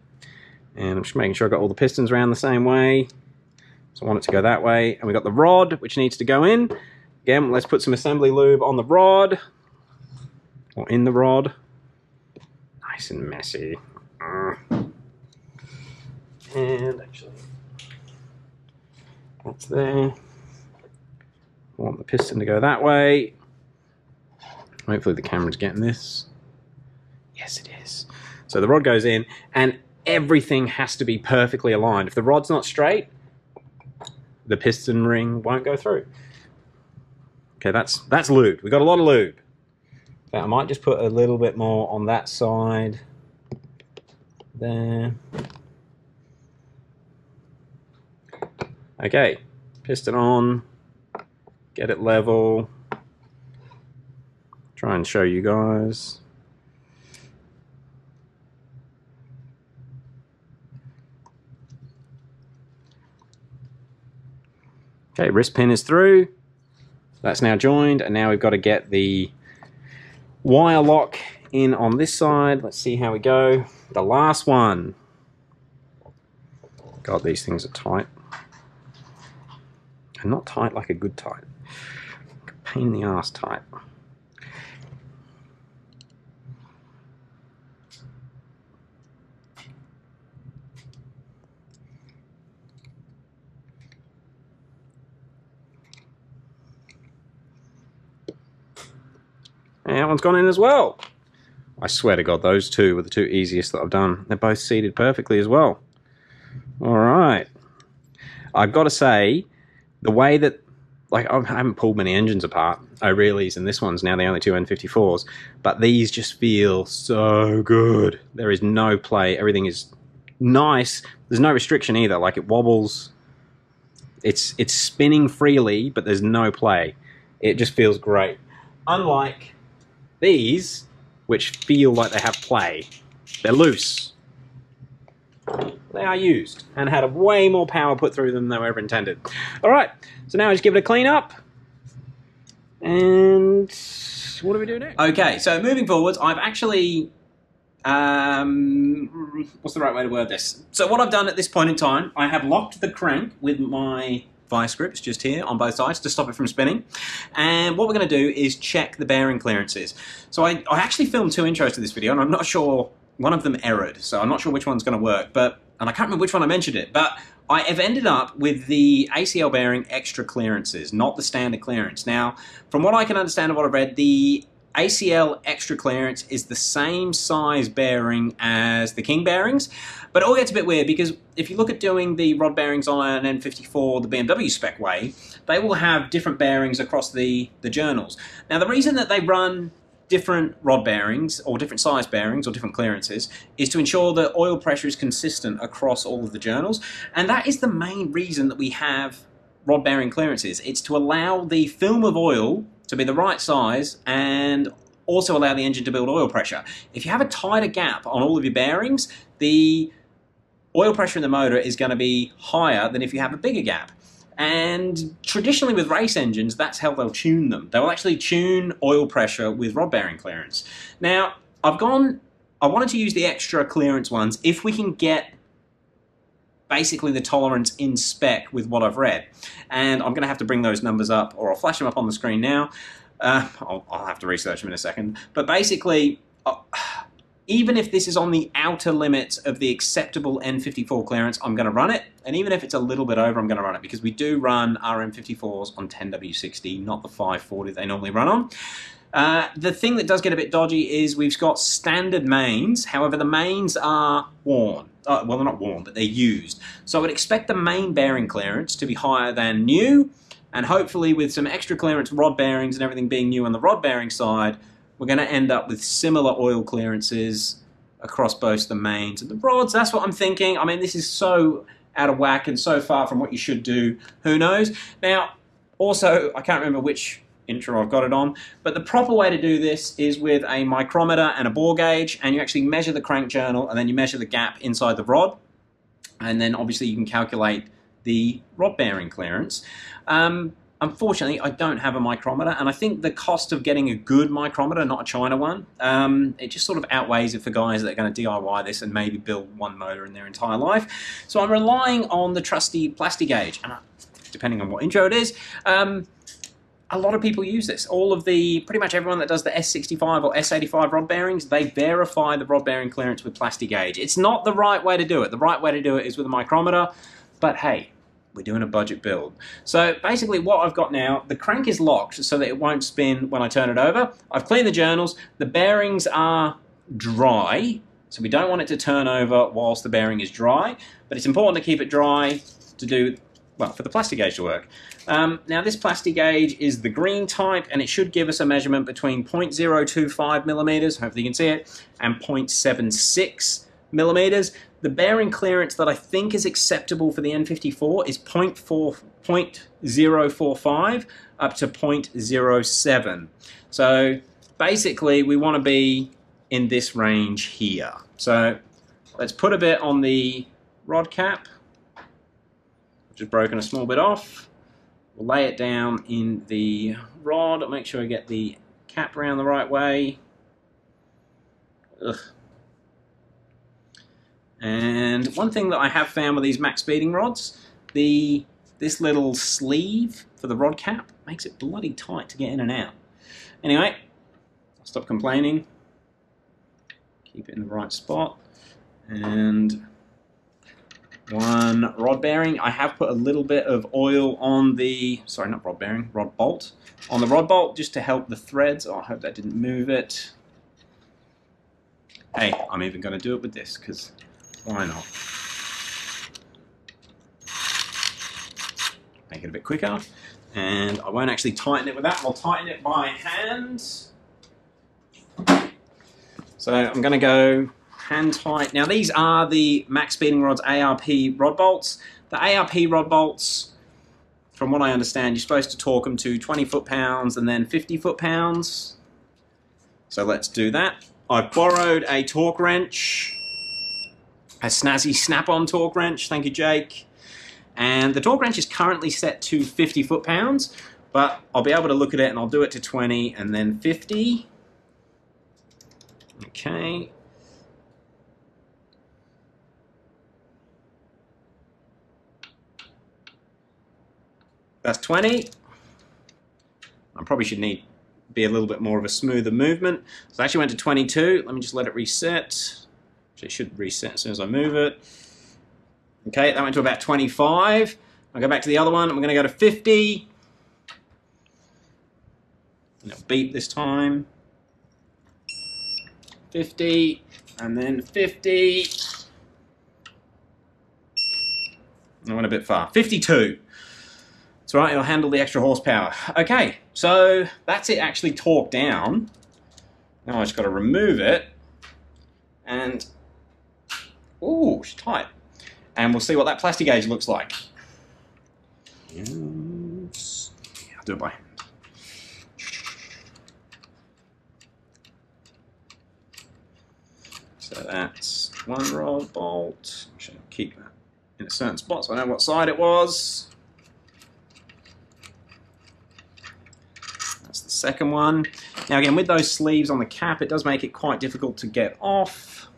A: And I'm just making sure I got all the pistons around the same way. So I want it to go that way. And we got the rod, which needs to go in. Again, let's put some assembly lube on the rod. Or in the rod. Nice and messy. Mm. And actually, that's there. I want the piston to go that way. Hopefully the camera's getting this. Yes, it is. So the rod goes in, and everything has to be perfectly aligned. If the rod's not straight, the piston ring won't go through. Okay, that's that's lube. We got a lot of lube. I might just put a little bit more on that side. There. Okay, piston on. Get it level. Try and show you guys. Okay, wrist pin is through. That's now joined, and now we've got to get the wire lock in on this side. Let's see how we go. The last one. God, these things are tight. And not tight like a good tight. Pain in the ass tight. One's gone in as well. I swear to God, those two were the two easiest that I've done. They're both seated perfectly as well. All right. I've got to say, the way that, like, I haven't pulled many engines apart, O'Reilly's and this one's now the only two N54s, but these just feel so good. There is no play. Everything is nice. There's no restriction either. Like, it wobbles. It's, it's spinning freely, but there's no play. It just feels great. Unlike these, which feel like they have play, they're loose. They are used and had a way more power put through them than they were ever intended. All right, so now I just give it a clean up. And what do we do next? Okay, so moving forwards, I've actually um, what's the right way to word this? So what I've done at this point in time, I have locked the crank with my vice grips just here on both sides to stop it from spinning. And what we're going to do is check the bearing clearances. So I, I actually filmed two intros to this video, and I'm not sure one of them errored, so I'm not sure which one's going to work. But and I can't remember which one I mentioned it, but I have ended up with the ACL bearing extra clearances, not the standard clearance. Now, from what I can understand of what I've read, the ACL extra clearance is the same size bearing as the King bearings, but it all gets a bit weird because if you look at doing the rod bearings on an N54 the BMW spec way, they will have different bearings across the, the journals. Now the reason that they run different rod bearings or different size bearings or different clearances is to ensure that oil pressure is consistent across all of the journals and that is the main reason that we have rod bearing clearances. It's to allow the film of oil to be the right size and also allow the engine to build oil pressure. If you have a tighter gap on all of your bearings, the oil pressure in the motor is going to be higher than if you have a bigger gap. And traditionally with race engines, that's how they'll tune them. They will actually tune oil pressure with rod bearing clearance. Now, I've gone, I wanted to use the extra clearance ones if we can get basically the tolerance in spec with what I've read. And I'm going to have to bring those numbers up, or I'll flash them up on the screen now. Uh, I'll, I'll, have to research them in a second. But basically, uh, even if this is on the outer limits of the acceptable N54 clearance, I'm going to run it. And even if it's a little bit over, I'm going to run it because we do run RM54s on 10W60, not the 540 they normally run on. Uh, the thing that does get a bit dodgy is we've got standard mains, however the mains are worn. Uh, well, they're not worn, but they're used. So I would expect the main bearing clearance to be higher than new, and hopefully with some extra clearance rod bearings and everything being new on the rod bearing side, we're going to end up with similar oil clearances across both the mains and the rods. That's what I'm thinking. I mean, this is so out of whack and so far from what you should do. Who knows? Now, also, I can't remember which intro I've got it on. But the proper way to do this is with a micrometer and a bore gauge, and you actually measure the crank journal, and then you measure the gap inside the rod, and then obviously you can calculate the rod bearing clearance. Um, unfortunately, I don't have a micrometer, and I think the cost of getting a good micrometer, not a China one, um, it just sort of outweighs it for guys that are going to DIY this and maybe build one motor in their entire life. So I'm relying on the trusty Plastigauge, and I, depending on what intro it is, um, a lot of people use this. All of the, pretty much everyone that does the S65 or S85 rod bearings, they verify the rod bearing clearance with Plastigauge. It's not the right way to do it. The right way to do it is with a micrometer, but hey, we're doing a budget build. So basically what I've got now, the crank is locked so that it won't spin when I turn it over. I've cleaned the journals. The bearings are dry, so we don't want it to turn over whilst the bearing is dry, but it's important to keep it dry to do well, for the Plastigauge to work. Um, now this Plastigauge is the green type and it should give us a measurement between 0.025 millimeters, hopefully you can see it, and 0.76 millimeters. The bearing clearance that I think is acceptable for the N54 is 0.4, 0.045 up to 0.07. So basically we want to be in this range here. So let's put a bit on the rod cap just broken a small bit off. We'll lay it down in the rod, make sure I get the cap around the right way. Ugh. And one thing that I have found with these Maxpeedingrods, the this little sleeve for the rod cap makes it bloody tight to get in and out. Anyway, I'll stop complaining. Keep it in the right spot. And one rod bearing. I have put a little bit of oil on the, sorry, not rod bearing, rod bolt, on the rod bolt just to help the threads. Oh, I hope that didn't move it. Hey, I'm even going to do it with this because why not? Make it a bit quicker. And I won't actually tighten it with that. I'll tighten it by hand. So I'm going to go hand tight. Now these are the Maxpeedingrods ARP rod bolts. The ARP rod bolts, from what I understand, you're supposed to torque them to 20 foot-pounds and then 50 foot-pounds. So let's do that. I've borrowed a torque wrench, a snazzy snap-on torque wrench, thank you Jake. And the torque wrench is currently set to 50 foot-pounds, but I'll be able to look at it and I'll do it to 20 and then 50. Okay, That's 20. I probably should need be a little bit more of a smoother movement. So I actually went to 22. Let me just let it reset. So it should reset as soon as I move it. Okay, that went to about 25. I'll go back to the other one. I'm going to go to 50. And it'll beep this time. 50, and then 50. I went a bit far. 52. Right, it'll handle the extra horsepower. Okay, so that's it actually torqued down. Now I just got to remove it. And, ooh, it's tight. And we'll see what that Plastigauge looks like. Yes. I'll do it by hand. So that's one roll bolt. Should keep that in a certain spot so I know what side it was. That's the second one. Now again, with those sleeves on the cap, it does make it quite difficult to get off.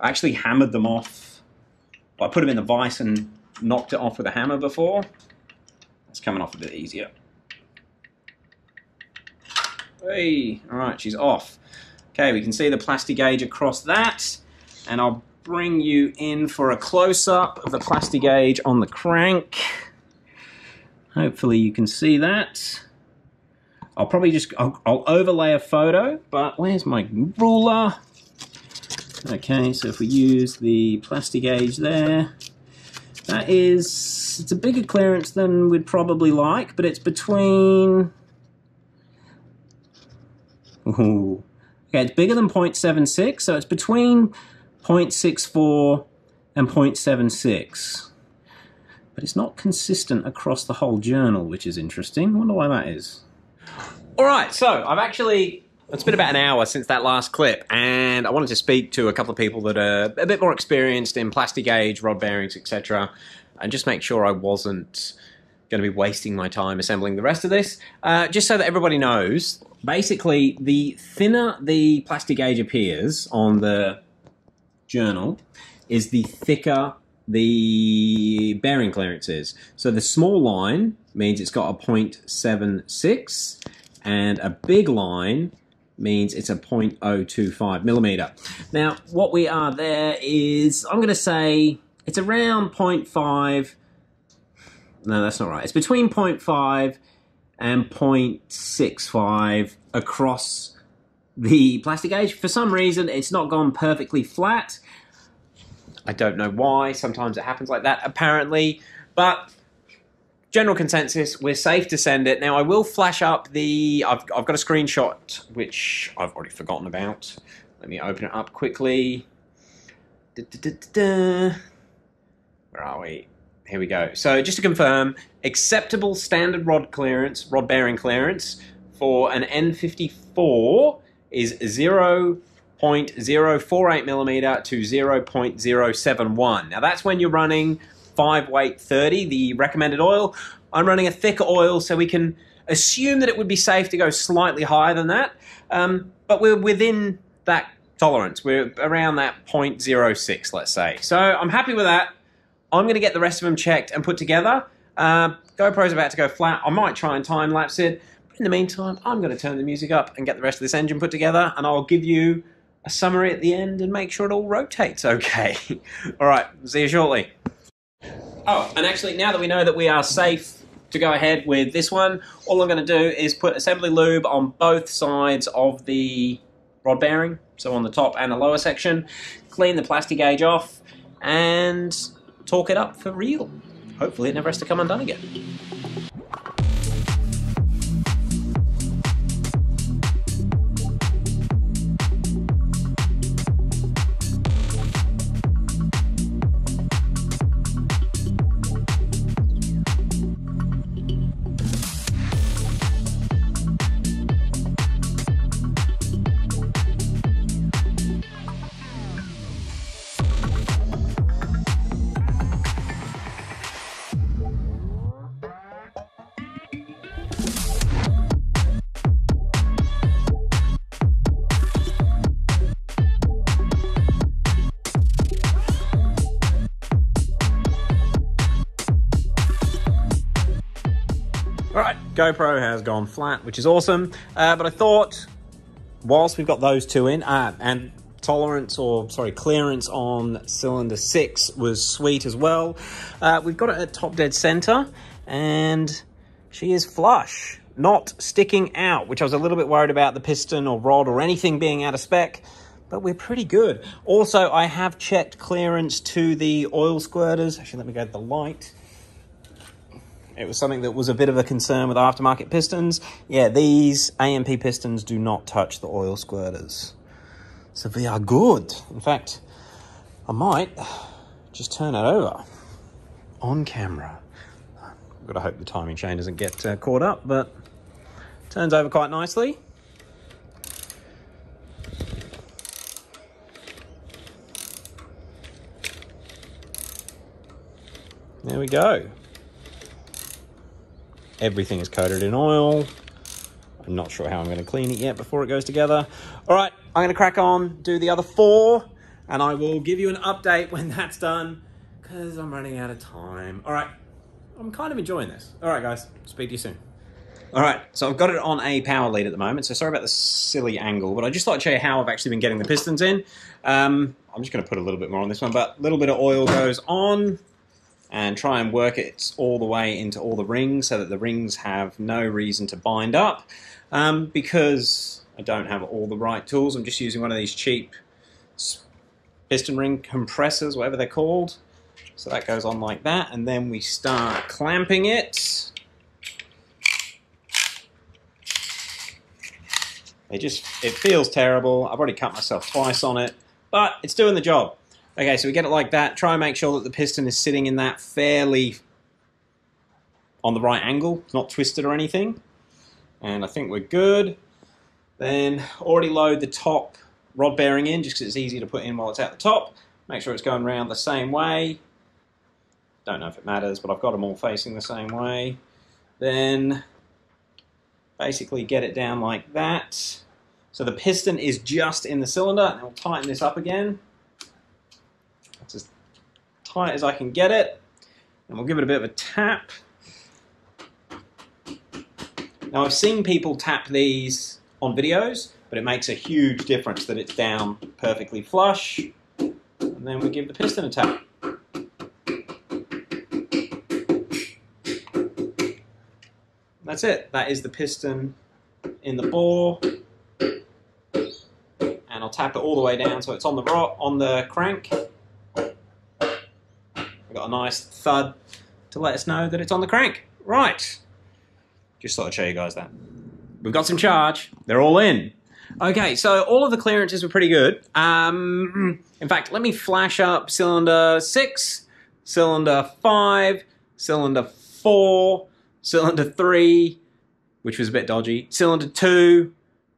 A: I actually hammered them off. I put them in the vise and knocked it off with a hammer before. It's coming off a bit easier. Hey, all right, she's off. Okay, we can see the Plastigauge across that, and I'll bring you in for a close-up of the Plastigauge on the crank. Hopefully you can see that. I'll probably just, I'll, I'll overlay a photo, but where's my ruler? Okay, so if we use the Plastigauge there, that is, it's a bigger clearance than we'd probably like, but it's between, ooh, Okay, it's bigger than 0.76, so it's between 0.64 and 0.76. But it's not consistent across the whole journal, which is interesting. I wonder why that is. All right, so I've actually it's been about an hour since that last clip, and I wanted to speak to a couple of people that are a bit more experienced in Plastigauge, rod bearings, etc., and just make sure I wasn't going to be wasting my time assembling the rest of this. Uh, just so that everybody knows, basically, the thinner the Plastigauge appears on the journal, is the thicker the bearing clearance is. So the small line means it's got a 0.76, and a big line means it's a 0.025 millimeter. Now, what we are there is, I'm going to say it's around 0.5. No, that's not right. It's between 0.5 and 0.65 across the Plastigauge. For some reason, it's not gone perfectly flat. I don't know why. Sometimes it happens like that, apparently. But general consensus, we're safe to send it. Now, I will flash up the... I've, I've got a screenshot, which I've already forgotten about. Let me open it up quickly. Da, da, da, Where are we? Here we go. So just to confirm, acceptable standard rod clearance, rod bearing clearance for an N54 is 0.048 millimeter to 0.071. Now that's when you're running 5 weight 30, the recommended oil. I'm running a thicker oil so we can assume that it would be safe to go slightly higher than that. Um, but we're within that tolerance. We're around that 0.06, let's say. So I'm happy with that. I'm going to get the rest of them checked and put together. Uh, GoPro's about to go flat. I might try and time lapse it. But in the meantime, I'm going to turn the music up and get the rest of this engine put together, and I'll give you a summary at the end and make sure it all rotates okay. all right, see you shortly. Oh, and actually, now that we know that we are safe to go ahead with this one, all I'm going to do is put assembly lube on both sides of the rod bearing, so on the top and the lower section, clean the Plastigauge off, and torque it up for real. Hopefully it never has to come undone again. GoPro has gone flat, which is awesome. Uh, but I thought, whilst we've got those two in, uh, and tolerance or sorry clearance on cylinder six was sweet as well. Uh, we've got it at top dead center, and she is flush, not sticking out, which I was a little bit worried about the piston or rod or anything being out of spec but we're pretty good. Also, I have checked clearance to the oil squirters. Actually, let me go to the light. It was something that was a bit of a concern with aftermarket pistons. Yeah, these AMP pistons do not touch the oil squirters. So they are good. In fact, I might just turn it over on camera. I've got to hope the timing chain doesn't get uh, caught up, but turns over quite nicely. There we go. Everything is coated in oil. I'm not sure how I'm going to clean it yet before it goes together. All right, I'm going to crack on, do the other four, and I will give you an update when that's done because I'm running out of time. All right, I'm kind of enjoying this. All right, guys, speak to you soon. All right, so I've got it on a power lead at the moment, so sorry about the silly angle, but I just thought to show you how I've actually been getting the pistons in. Um, I'm just going to put a little bit more on this one, but a little bit of oil goes on, and try and work it all the way into all the rings so that the rings have no reason to bind up. Um, because I don't have all the right tools, I'm just using one of these cheap piston ring compressors, whatever they're called. So that goes on like that, and then we start clamping it. It just, it feels terrible. I've already cut myself twice on it, but it's doing the job. Okay, so we get it like that. Try and make sure that the piston is sitting in that fairly on the right angle, not twisted or anything. And I think we're good. Then already load the top rod bearing in just because it's easy to put in while it's at the top. Make sure it's going around the same way. Don't know if it matters, but I've got them all facing the same way. Then basically get it down like that. So the piston is just in the cylinder, and we'll tighten this up again tight as I can get it. And we'll give it a bit of a tap. Now I've seen people tap these on videos, but it makes a huge difference that it's down perfectly flush. And then we give the piston a tap. That's it. That is the piston in the bore. And I'll tap it all the way down so it's on the on the crank nice thud to let us know that it's on the crank. Right. Just thought I'd show you guys that. We've got some charge. They're all in. Okay, so all of the clearances were pretty good. Um, in fact, let me flash up cylinder 6, cylinder 5, cylinder 4, cylinder 3, which was a bit dodgy, cylinder 2,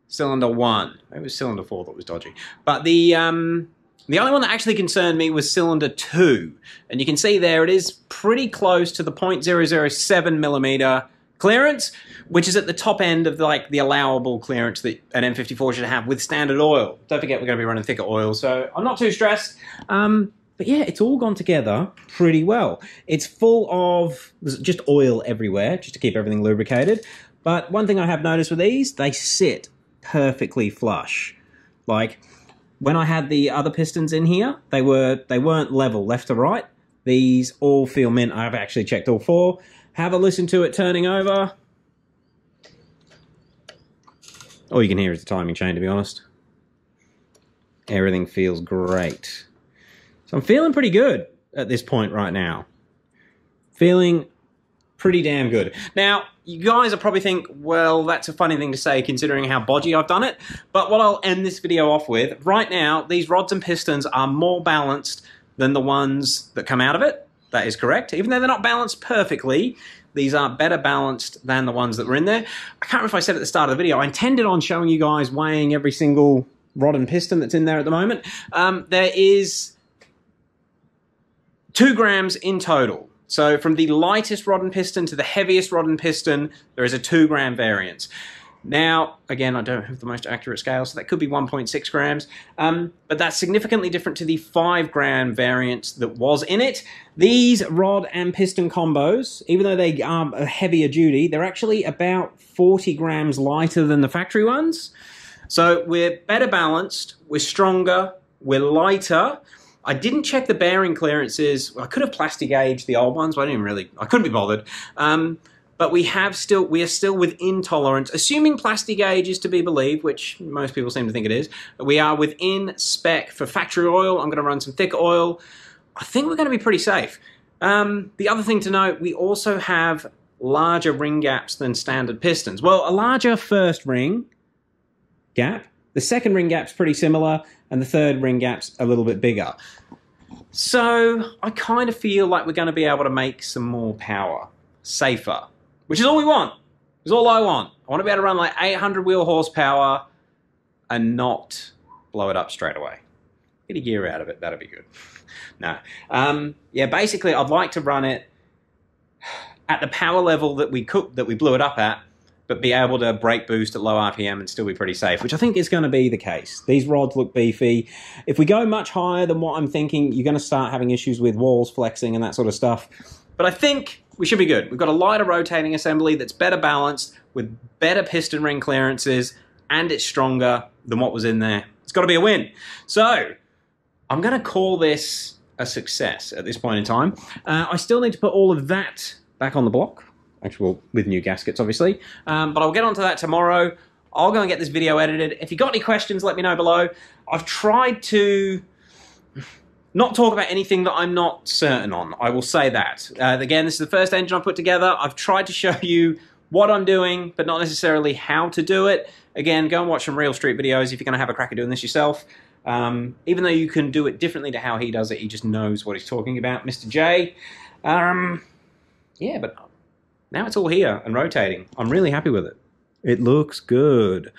A: cylinder 1. It was cylinder 4 that was dodgy. But the um, the only one that actually concerned me was cylinder 2. And you can see there it is pretty close to the 0.007 millimeter clearance, which is at the top end of like the allowable clearance that an N54 should have with standard oil. Don't forget we're going to be running thicker oil, so I'm not too stressed. Um, but yeah, it's all gone together pretty well. It's full of just oil everywhere, just to keep everything lubricated. But one thing I have noticed with these, they sit perfectly flush. Like, when I had the other pistons in here, they were they weren't level left to right. These all feel mint. I've actually checked all four. Have a listen to it turning over. All you can hear is the timing chain, to be honest. Everything feels great. So I'm feeling pretty good at this point right now. Feeling pretty damn good. Now, you guys will probably think, well, that's a funny thing to say considering how bodgy I've done it. But what I'll end this video off with, right now, these rods and pistons are more balanced than the ones that come out of it. That is correct. Even though they're not balanced perfectly, these are better balanced than the ones that were in there. I can't remember if I said at the start of the video, I intended on showing you guys weighing every single rod and piston that's in there at the moment. Um, there is two grams in total. So from the lightest rod and piston to the heaviest rod and piston, there is a two gram variance. Now, again, I don't have the most accurate scale, so that could be 1.6 grams, um, but that's significantly different to the 5 gram variant that was in it. These rod and piston combos, even though they are heavier duty, they're actually about 40 grams lighter than the factory ones. So we're better balanced, we're stronger, we're lighter. I didn't check the bearing clearances. I could have plastic aged the old ones, but I didn't really. I couldn't be bothered. Um, but we have still we are still within tolerance, assuming Plastigauge is to be believed, which most people seem to think it is. We are within spec for factory oil. I'm going to run some thick oil. I think we're going to be pretty safe. Um, the other thing to note, we also have larger ring gaps than standard pistons. Well, a larger first ring gap. The second ring gap's pretty similar, and the third ring gap's a little bit bigger. So I kind of feel like we're going to be able to make some more power safer which is all we want. Is all I want. I want to be able to run like 800 wheel horsepower and not blow it up straight away. Get a gear out of it. That'd be good. no. Um, yeah, basically, I'd like to run it at the power level that we cooked, that we blew it up at, but be able to brake boost at low RPM and still be pretty safe, which I think is going to be the case. These rods look beefy. If we go much higher than what I'm thinking, you're going to start having issues with walls flexing and that sort of stuff. But I think we should be good. We've got a lighter rotating assembly that's better balanced with better piston ring clearances and it's stronger than what was in there. It's got to be a win. So I'm going to call this a success at this point in time. Uh, I still need to put all of that back on the block, actually, well, with new gaskets, obviously. Um, but I'll get onto that tomorrow. I'll go and get this video edited. If you've got any questions, let me know below. I've tried to not talk about anything that I'm not certain on. I will say that. Uh, again, this is the first engine I've put together. I've tried to show you what I'm doing, but not necessarily how to do it. Again, go and watch some Real Street videos if you're going to have a crack at doing this yourself. Um, even though you can do it differently to how he does it, he just knows what he's talking about, Mr. J. Um, yeah, but now it's all here and rotating. I'm really happy with it. It looks good.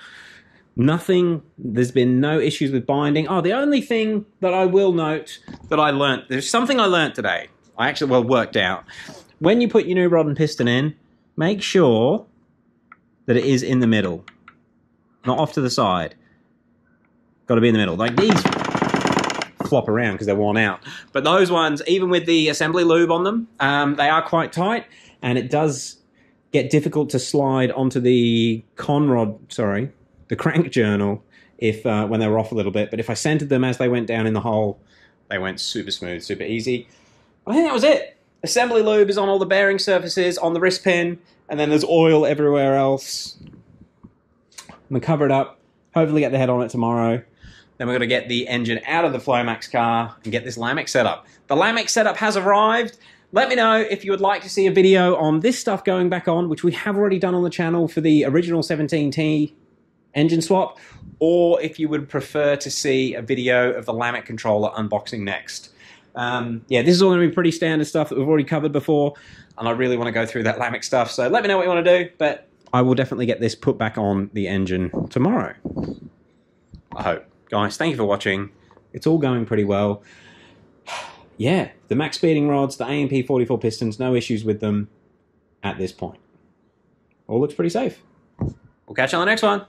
A: Nothing, there's been no issues with binding. Oh, the only thing that I will note that I learnt, there's something I learnt today. I actually, well, worked out. When you put your new rod and piston in, make sure that it is in the middle, not off to the side. Got to be in the middle. Like these flop around because they're worn out. But those ones, even with the assembly lube on them, um, they are quite tight, and it does get difficult to slide onto the conrod, sorry, the crank journal if uh, when they were off a little bit. But if I centered them as they went down in the hole, they went super smooth, super easy. I think that was it. Assembly lube is on all the bearing surfaces, on the wrist pin, and then there's oil everywhere else. I'm gonna cover it up. Hopefully, get the head on it tomorrow. Then we're gonna get the engine out of the Flomax car and get this Lamex setup. The Lamex setup has arrived. Let me know if you would like to see a video on this stuff going back on, which we have already done on the channel for the original 17T engine swap, or if you would prefer to see a video of the Lamet controller unboxing next. Um, yeah, this is all going to be pretty standard stuff that we've already covered before, and I really want to go through that Lamet stuff, so let me know what you want to do, but I will definitely get this put back on the engine tomorrow. I hope. Guys, thank you for watching. It's all going pretty well. yeah, the Maxpeedingrods, the AMP 44 pistons, no issues with them at this point. All looks pretty safe. We'll catch you on the next one.